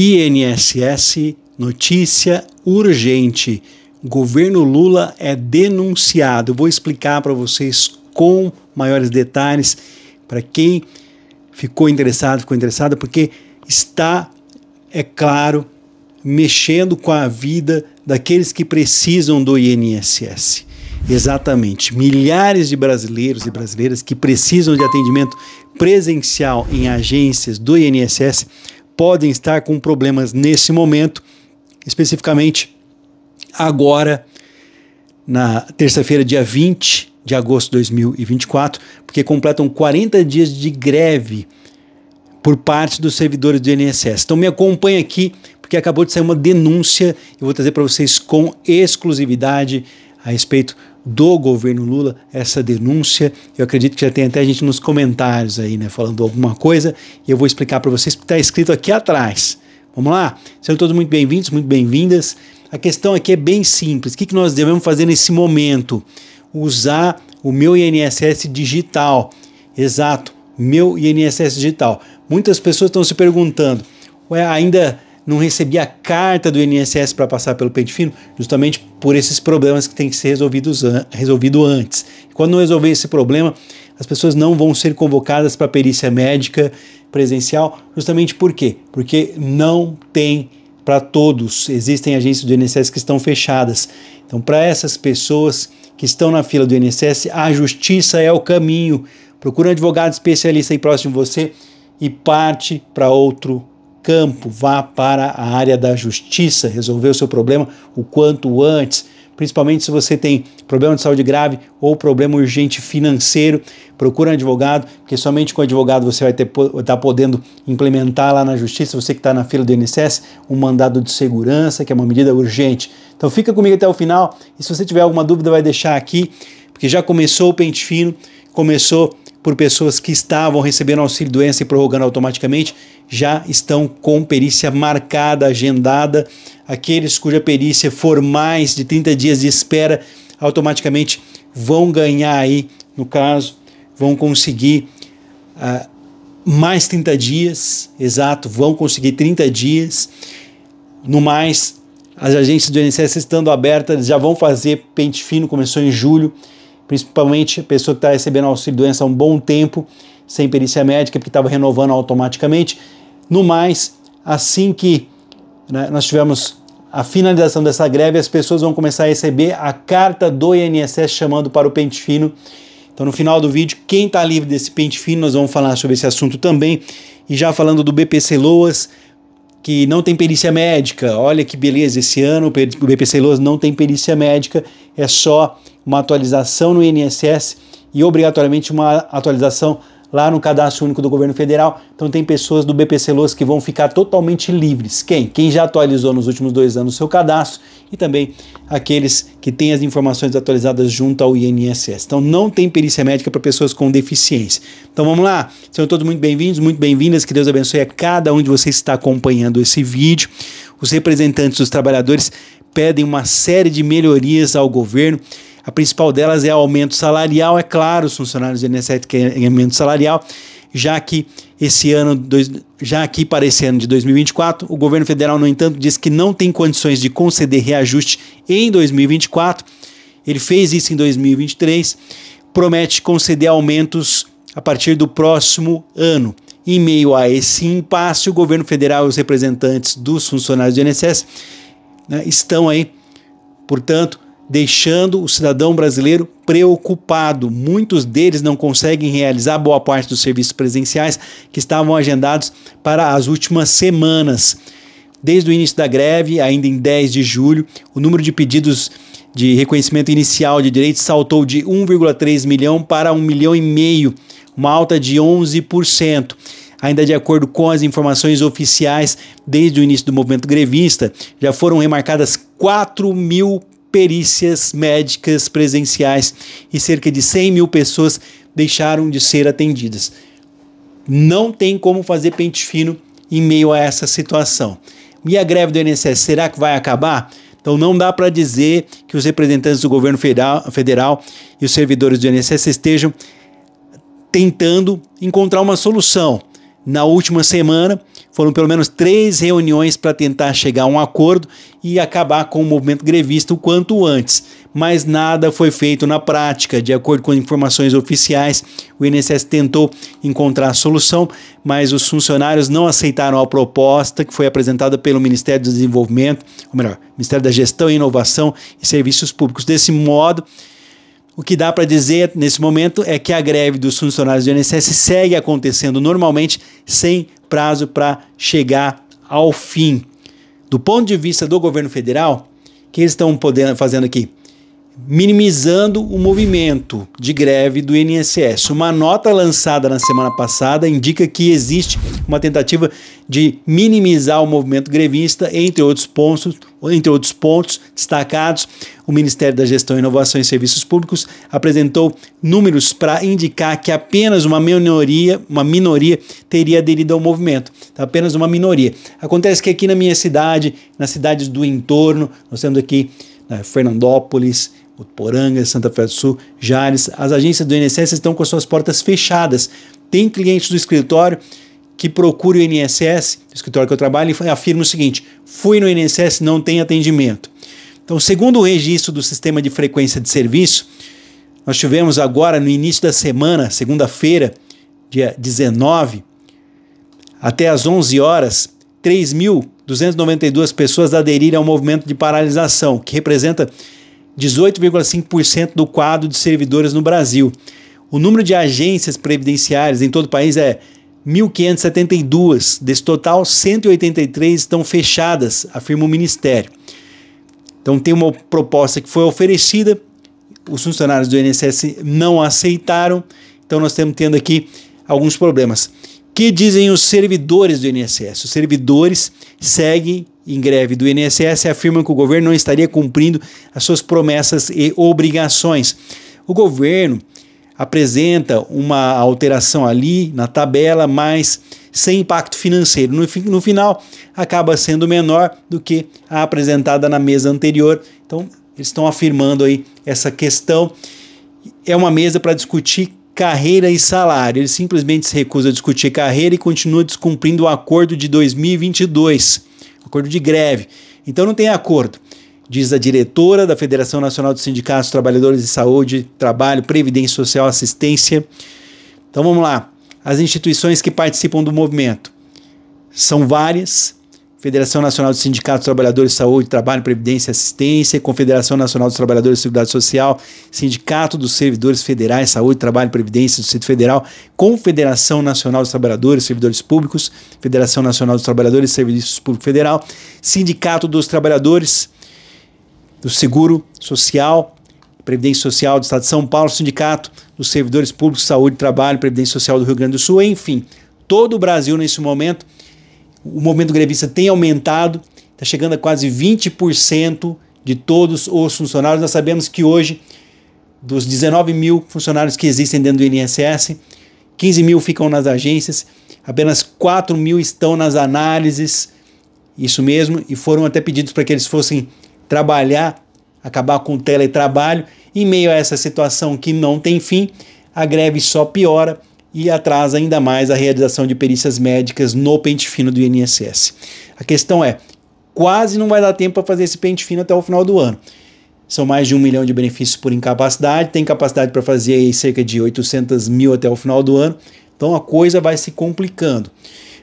INSS, notícia urgente. Governo Lula é denunciado. Vou explicar para vocês com maiores detalhes para quem ficou interessado, ficou interessada, porque está, é claro, mexendo com a vida daqueles que precisam do INSS. Exatamente. Milhares de brasileiros e brasileiras que precisam de atendimento presencial em agências do INSS podem estar com problemas nesse momento, especificamente agora, na terça-feira, dia 20 de agosto de 2024, porque completam 40 dias de greve por parte dos servidores do INSS. Então me acompanhe aqui, porque acabou de sair uma denúncia, eu vou trazer para vocês com exclusividade a respeito do governo Lula essa denúncia. Eu acredito que já tem até gente nos comentários aí, né, falando alguma coisa, e eu vou explicar para vocês porque está escrito aqui atrás. Vamos lá? Sejam todos muito bem-vindos, muito bem-vindas. A questão aqui é bem simples. O que, que nós devemos fazer nesse momento? Usar o meu INSS digital. Exato, meu INSS digital. Muitas pessoas estão se perguntando, ué, ainda não recebi a carta do INSS para passar pelo pente fino, justamente por esses problemas que têm que ser resolvidos an resolvido antes. Quando não resolver esse problema, as pessoas não vão ser convocadas para perícia médica presencial, justamente por quê? Porque não tem para todos. Existem agências do INSS que estão fechadas. Então, para essas pessoas que estão na fila do INSS, a justiça é o caminho. Procure um advogado especialista aí próximo de você e parte para outro campo, vá para a área da justiça, resolver o seu problema o quanto antes, principalmente se você tem problema de saúde grave ou problema urgente financeiro, procure um advogado, porque somente com o advogado você vai estar tá podendo implementar lá na justiça, você que está na fila do INSS, um mandado de segurança, que é uma medida urgente. Então fica comigo até o final e se você tiver alguma dúvida vai deixar aqui, porque já começou o pente fino, começou por pessoas que estavam recebendo auxílio doença e prorrogando automaticamente, já estão com perícia marcada, agendada. Aqueles cuja perícia for mais de 30 dias de espera, automaticamente vão ganhar aí, no caso, vão conseguir uh, mais 30 dias, exato, vão conseguir 30 dias. No mais, as agências do INSS estando abertas já vão fazer pente fino, começou em julho, principalmente a pessoa que está recebendo auxílio doença há um bom tempo, sem perícia médica, porque estava renovando automaticamente. No mais, assim que né, nós tivermos a finalização dessa greve, as pessoas vão começar a receber a carta do INSS chamando para o pente fino. Então, no final do vídeo, quem está livre desse pente fino, nós vamos falar sobre esse assunto também. E já falando do BPC Loas, que não tem perícia médica. Olha que beleza, esse ano o BPC Loas não tem perícia médica, é só uma atualização no INSS e obrigatoriamente uma atualização lá no cadastro único do governo federal. Então tem pessoas do BPC Los que vão ficar totalmente livres. Quem? Quem já atualizou nos últimos dois anos seu cadastro e também aqueles que têm as informações atualizadas junto ao INSS. Então não tem perícia médica para pessoas com deficiência. Então vamos lá. Sejam todos muito bem-vindos, muito bem-vindas. Que Deus abençoe a cada um de vocês que está acompanhando esse vídeo. Os representantes dos trabalhadores pedem uma série de melhorias ao governo. A principal delas é aumento salarial, é claro, os funcionários do INSS querem aumento salarial, já que esse ano, já aqui para esse ano de 2024, o governo federal, no entanto, diz que não tem condições de conceder reajuste em 2024. Ele fez isso em 2023, promete conceder aumentos a partir do próximo ano. Em meio a esse impasse, o governo federal e os representantes dos funcionários do INSS né, estão aí, portanto, deixando o cidadão brasileiro preocupado. Muitos deles não conseguem realizar boa parte dos serviços presenciais que estavam agendados para as últimas semanas. Desde o início da greve, ainda em 10 de julho, o número de pedidos de reconhecimento inicial de direitos saltou de 1,3 milhão para 1 milhão e meio, uma alta de 11%. Ainda de acordo com as informações oficiais, desde o início do movimento grevista, já foram remarcadas 4 mil perícias médicas presenciais e cerca de 100 mil pessoas deixaram de ser atendidas. Não tem como fazer pente fino em meio a essa situação. E a greve do INSS, será que vai acabar? Então não dá para dizer que os representantes do governo federal, federal e os servidores do INSS estejam tentando encontrar uma solução. Na última semana foram pelo menos três reuniões para tentar chegar a um acordo e acabar com o movimento grevista o quanto antes. Mas nada foi feito na prática. De acordo com informações oficiais, o INSS tentou encontrar a solução, mas os funcionários não aceitaram a proposta que foi apresentada pelo Ministério do Desenvolvimento, ou melhor, Ministério da Gestão e Inovação e Serviços Públicos. Desse modo, o que dá para dizer nesse momento é que a greve dos funcionários do INSS segue acontecendo normalmente, sem prazo para chegar ao fim. Do ponto de vista do governo federal, o que eles estão podendo, fazendo aqui? minimizando o movimento de greve do INSS. Uma nota lançada na semana passada indica que existe uma tentativa de minimizar o movimento grevista, entre outros pontos, entre outros pontos destacados. O Ministério da Gestão, Inovação e Serviços Públicos apresentou números para indicar que apenas uma minoria, uma minoria teria aderido ao movimento. Então, apenas uma minoria. Acontece que aqui na minha cidade, nas cidades do entorno, nós temos aqui né, Fernandópolis, Poranga, Santa Fé do Sul, Jales, as agências do INSS estão com suas portas fechadas. Tem clientes do escritório que procuram o INSS, o escritório que eu trabalho, e afirma o seguinte: fui no INSS, não tem atendimento. Então, segundo o registro do sistema de frequência de serviço, nós tivemos agora no início da semana, segunda-feira, dia 19, até às 11 horas, 3.292 pessoas aderiram ao movimento de paralisação, que representa 18,5% do quadro de servidores no Brasil. O número de agências previdenciárias em todo o país é 1.572. Desse total, 183 estão fechadas, afirma o Ministério. Então, tem uma proposta que foi oferecida, os funcionários do INSS não aceitaram, então nós estamos tendo aqui alguns problemas. que dizem os servidores do INSS? Os servidores seguem em greve do INSS afirmam que o governo não estaria cumprindo as suas promessas e obrigações. O governo apresenta uma alteração ali na tabela, mas sem impacto financeiro. No, no final, acaba sendo menor do que a apresentada na mesa anterior. Então, eles estão afirmando aí essa questão. É uma mesa para discutir carreira e salário. Ele simplesmente se recusa a discutir carreira e continua descumprindo o acordo de 2022 acordo de greve. Então não tem acordo, diz a diretora da Federação Nacional dos Sindicatos Trabalhadores de Saúde, Trabalho, Previdência Social, Assistência. Então vamos lá. As instituições que participam do movimento são várias, Federação Nacional dos Sindicatos Trabalhadores de Saúde, Trabalho, Previdência e Assistência, Confederação Nacional dos Trabalhadores de Seguridade Social, Sindicato dos Servidores Federais, Saúde, Trabalho, Previdência do Distrito Federal, Confederação Nacional dos Trabalhadores e Servidores Públicos, Federação Nacional dos Trabalhadores e Serviços Públicos Federal, Sindicato dos Trabalhadores do Seguro Social, Previdência Social do Estado de São Paulo, Sindicato dos Servidores Públicos, Saúde, Trabalho, Previdência Social do Rio Grande do Sul, enfim, todo o Brasil nesse momento o movimento grevista tem aumentado, está chegando a quase 20% de todos os funcionários. Nós sabemos que hoje, dos 19 mil funcionários que existem dentro do INSS, 15 mil ficam nas agências, apenas 4 mil estão nas análises, isso mesmo, e foram até pedidos para que eles fossem trabalhar, acabar com o teletrabalho. Em meio a essa situação que não tem fim, a greve só piora e atrasa ainda mais a realização de perícias médicas no pente fino do INSS. A questão é, quase não vai dar tempo para fazer esse pente fino até o final do ano. São mais de um milhão de benefícios por incapacidade, tem capacidade para fazer cerca de 800 mil até o final do ano, então a coisa vai se complicando.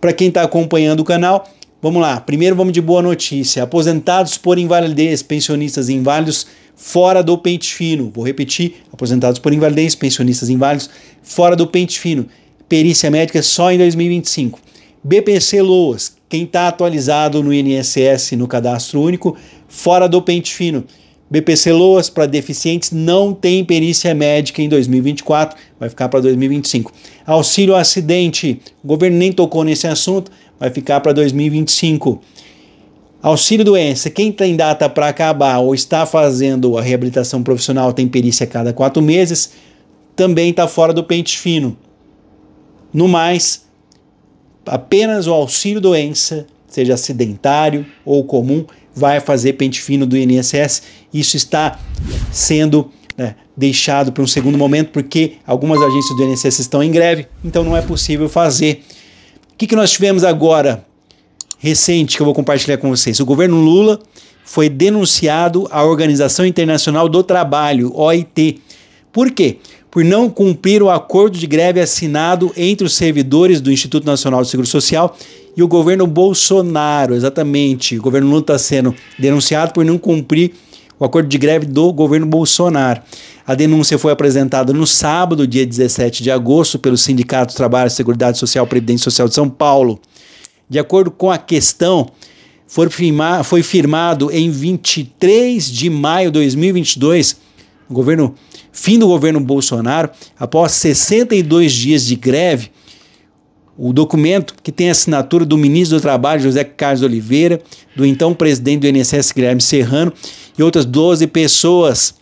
Para quem está acompanhando o canal, vamos lá. Primeiro vamos de boa notícia. Aposentados por invalidez, pensionistas inválidos fora do pente fino. Vou repetir: aposentados por invalidez, pensionistas inválidos, fora do pente fino. Perícia médica só em 2025. BPC Loas, quem está atualizado no INSS no cadastro único, fora do pente fino. BPC Loas para deficientes não tem perícia médica em 2024, vai ficar para 2025. Auxílio acidente, o governo nem tocou nesse assunto, vai ficar para 2025. Auxílio doença, quem tem data para acabar ou está fazendo a reabilitação profissional tem perícia a cada quatro meses, também está fora do pente fino. No mais, apenas o auxílio doença, seja acidentário ou comum, vai fazer pente fino do INSS. Isso está sendo né, deixado para um segundo momento porque algumas agências do INSS estão em greve, então não é possível fazer. O que, que nós tivemos agora? recente que eu vou compartilhar com vocês. O governo Lula foi denunciado à Organização Internacional do Trabalho, OIT. Por quê? Por não cumprir o acordo de greve assinado entre os servidores do Instituto Nacional de Seguro Social e o governo Bolsonaro, exatamente. O governo Lula está sendo denunciado por não cumprir o acordo de greve do governo Bolsonaro. A denúncia foi apresentada no sábado, dia 17 de agosto, pelo Sindicato do Trabalho, Seguridade Social e Previdência Social de São Paulo. De acordo com a questão, foi, firma, foi firmado em 23 de maio de 2022, no governo, fim do governo Bolsonaro, após 62 dias de greve, o documento que tem a assinatura do ministro do Trabalho, José Carlos Oliveira, do então presidente do INSS, Guilherme Serrano, e outras 12 pessoas.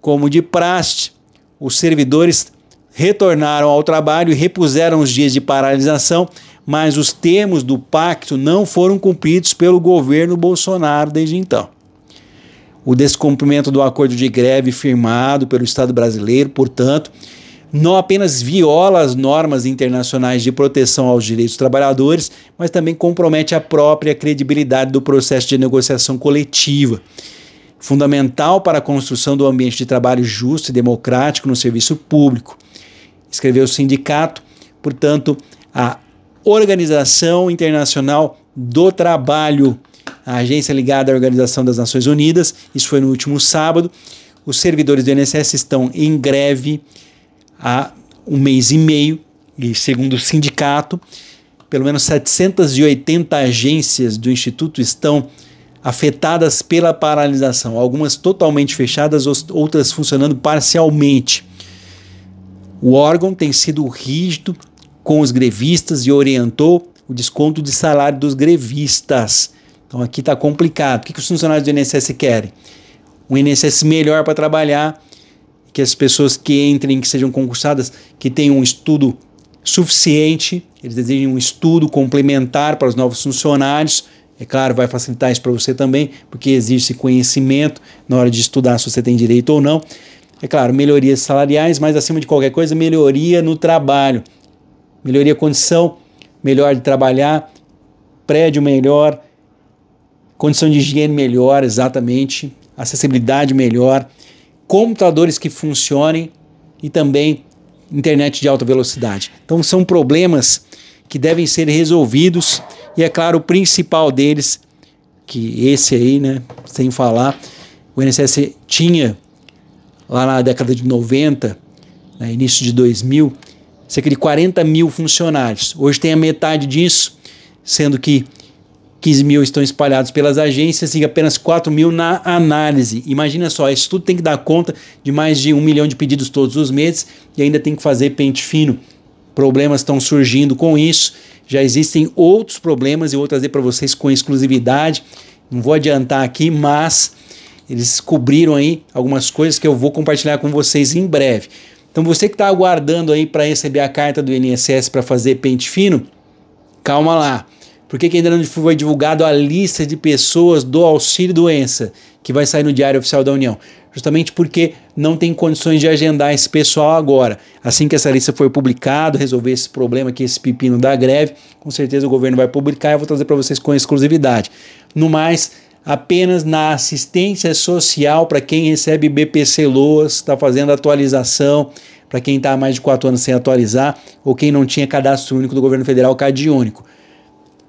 Como de praxe, os servidores retornaram ao trabalho e repuseram os dias de paralisação, mas os termos do pacto não foram cumpridos pelo governo Bolsonaro desde então. O descumprimento do acordo de greve firmado pelo Estado brasileiro, portanto, não apenas viola as normas internacionais de proteção aos direitos dos trabalhadores, mas também compromete a própria credibilidade do processo de negociação coletiva. Fundamental para a construção do ambiente de trabalho justo e democrático no serviço público. Escreveu o sindicato, portanto, a Organização Internacional do Trabalho, a agência ligada à Organização das Nações Unidas. Isso foi no último sábado. Os servidores do INSS estão em greve há um mês e meio, e segundo o sindicato, pelo menos 780 agências do Instituto estão afetadas pela paralisação, algumas totalmente fechadas, outras funcionando parcialmente. O órgão tem sido rígido com os grevistas e orientou o desconto de salário dos grevistas. Então aqui está complicado. O que, os funcionários do INSS querem? Um INSS melhor para trabalhar, que as pessoas que entrem, que sejam concursadas, que tenham um estudo suficiente, eles desejam um estudo complementar para os novos funcionários. É claro, vai facilitar isso para você também, porque existe conhecimento na hora de estudar se você tem direito ou não. É claro, melhorias salariais, mas acima de qualquer coisa, melhoria no trabalho melhoria condição melhor de trabalhar, prédio melhor, condição de higiene melhor, exatamente, acessibilidade melhor, computadores que funcionem e também internet de alta velocidade. Então são problemas que devem ser resolvidos e é claro o principal deles que esse aí, né, sem falar, o INSS tinha lá na década de 90, né, início de 2000, cerca de 40 mil funcionários. Hoje tem a metade disso, sendo que 15 mil estão espalhados pelas agências e apenas 4 mil na análise. Imagina só, isso tudo tem que dar conta de mais de um milhão de pedidos todos os meses e ainda tem que fazer pente fino. Problemas estão surgindo com isso. Já existem outros problemas e vou trazer para vocês com exclusividade. Não vou adiantar aqui, mas eles cobriram aí algumas coisas que eu vou compartilhar com vocês em breve. Então você que está aguardando aí para receber a carta do INSS para fazer pente fino, calma lá. Por que, que ainda não foi divulgado a lista de pessoas do auxílio doença que vai sair no Diário Oficial da União? Justamente porque não tem condições de agendar esse pessoal agora. Assim que essa lista for publicada, resolver esse problema aqui, esse pepino da greve, com certeza o governo vai publicar e eu vou trazer para vocês com exclusividade. No mais, apenas na assistência social para quem recebe BPC Loas, está fazendo atualização, para quem está há mais de quatro anos sem atualizar, ou quem não tinha cadastro único do governo federal, CAD único.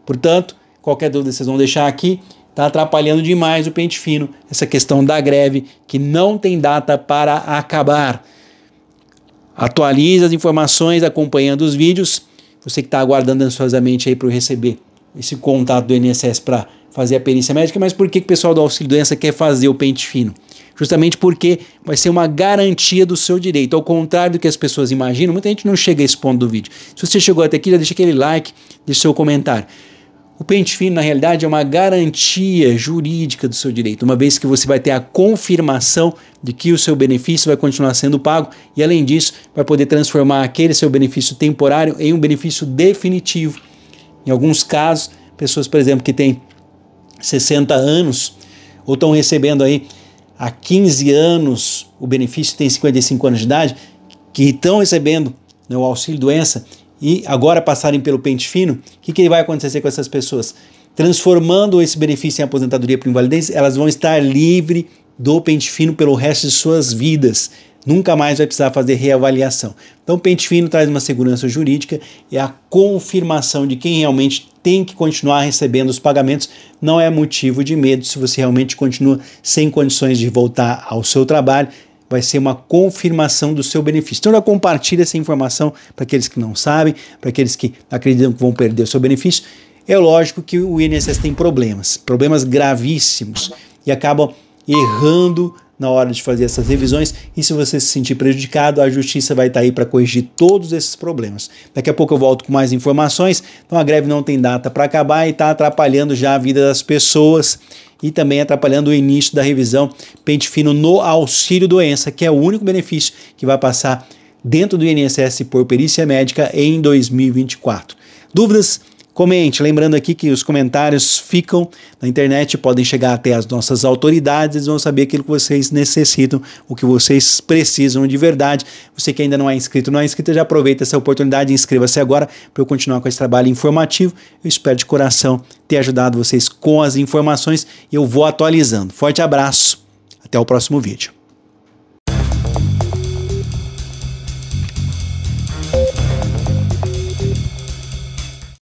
Portanto, qualquer dúvida vocês vão deixar aqui, está atrapalhando demais o pente fino, essa questão da greve, que não tem data para acabar. Atualize as informações acompanhando os vídeos. Você que está aguardando ansiosamente aí para receber esse contato do INSS para fazer a perícia médica, mas por que, que o pessoal do auxílio doença quer fazer o pente fino? Justamente porque vai ser uma garantia do seu direito. Ao contrário do que as pessoas imaginam, muita gente não chega a esse ponto do vídeo. Se você chegou até aqui, já deixa aquele like, deixa seu comentário. O pente fino, na realidade, é uma garantia jurídica do seu direito, uma vez que você vai ter a confirmação de que o seu benefício vai continuar sendo pago e, além disso, vai poder transformar aquele seu benefício temporário em um benefício definitivo. Em alguns casos, pessoas, por exemplo, que têm 60 anos, ou estão recebendo aí há 15 anos, o benefício tem 55 anos de idade, que estão recebendo né, o auxílio doença e agora passarem pelo pente fino, o que, que vai acontecer com essas pessoas? transformando esse benefício em aposentadoria por invalidez, elas vão estar livres do pente fino pelo resto de suas vidas. Nunca mais vai precisar fazer reavaliação. Então, o pente fino traz uma segurança jurídica e a confirmação de quem realmente tem que continuar recebendo os pagamentos não é motivo de medo se você realmente continua sem condições de voltar ao seu trabalho. Vai ser uma confirmação do seu benefício. Então, já compartilhe essa informação para aqueles que não sabem, para aqueles que acreditam que vão perder o seu benefício. É lógico que o INSS tem problemas, problemas gravíssimos, e acabam errando na hora de fazer essas revisões. E se você se sentir prejudicado, a justiça vai estar aí para corrigir todos esses problemas. Daqui a pouco eu volto com mais informações. Então a greve não tem data para acabar e está atrapalhando já a vida das pessoas e também atrapalhando o início da revisão pente fino no auxílio doença, que é o único benefício que vai passar dentro do INSS por perícia médica em 2024. Dúvidas? Comente, lembrando aqui que os comentários ficam na internet, podem chegar até as nossas autoridades, eles vão saber aquilo que vocês necessitam, o que vocês precisam de verdade. Você que ainda não é inscrito, não é inscrito, já aproveita essa oportunidade, inscreva-se agora para eu continuar com esse trabalho informativo. Eu espero de coração ter ajudado vocês com as informações e eu vou atualizando. Forte abraço, até o próximo vídeo.